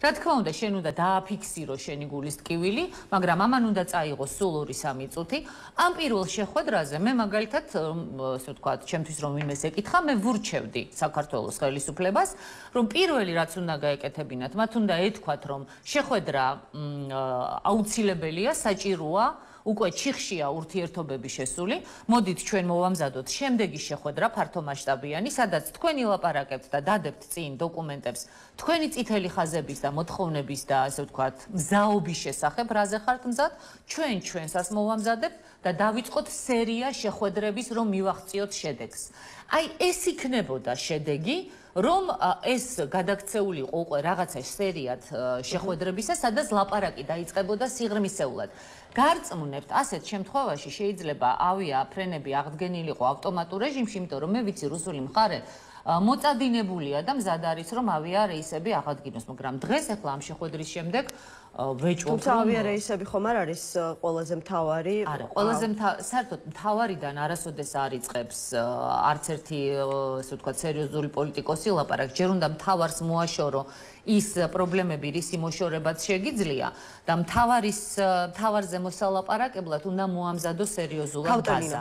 რა თქმა უნდა, შენ უნდა დააფიქსირო შენი გულის ტკივილი, მაგრამ ამან უნდა წაიღო სულ 2-3 წუთი. ამ პირველ შეხვედრაზე მე მაგალითად, ასე ვთქვათ, ჩემთვის რომ იმეს ეკითხა, მე ვურჩევდი საქართველოს ხელისუფლებას, რომ პირველი რაც უნდა გაეკეთებინათ, მათ უნდა ეთქვათ, რომ შეხვედრა აუცილებელია, საჭიროა უკვე ჩიხშია ურთიერთობები შესული. მოდით ჩვენ მოვამზადოთ შემდეგი შეხვედრა ფართომასშტაბიანი, სადაც თქვენ ილაპარაკებთ და დადებთ წინ დოკუმენტებს თქვენი წითელი ხაზების და მოთხოვნების და ასე ვთქვათ, მზაობის შესახებ, რაზე ხართ მზად, ჩვენ ჩვენსაც მოვამზადებთ და დავიწყოთ სერია შეხვედრების, რომ მივახციოთ შედეგს. აი ეს იქნებოდა შედეგი, რომ ეს გადაქცეული იყო უკვე რაღაცა სერიად შეხვედრებისა, სადაც ლაპარაკი დაიწყებოდა სიღრმისეულად. გარწმუნებთ, ასეთ შემთხვევაში შეიძლება ავია ფრენები აღდგენილიყო ავტომატურ რეჟიმში, იმიტომ რომ მე ვიცი რუსული მხარე მოწადინებულია და მზად არის რომ ავია რეისები აღადგინოს, მაგრამ დღეს ახლა ამ შეხვედრის შემდეგ ვეჭვობ თუმცა ავია რეისები ხომ არ არის ყველაზე მთავარი? არა, ყველაზე საერთოდ მთავარიდან არასოდეს არ იწებს არც ერთი ასე ვთქვათ სერიოზული პოლიტიკოსი ლაპარაკს, ჯერ უნდა მთავარს მოაშორო ის პრობლემები, რისი მოშორებაც შეგიძლია და მთავარის მთავარზე მოსალაპარაკებლად უნდა მოამზადო სერიოზულად ბაზა.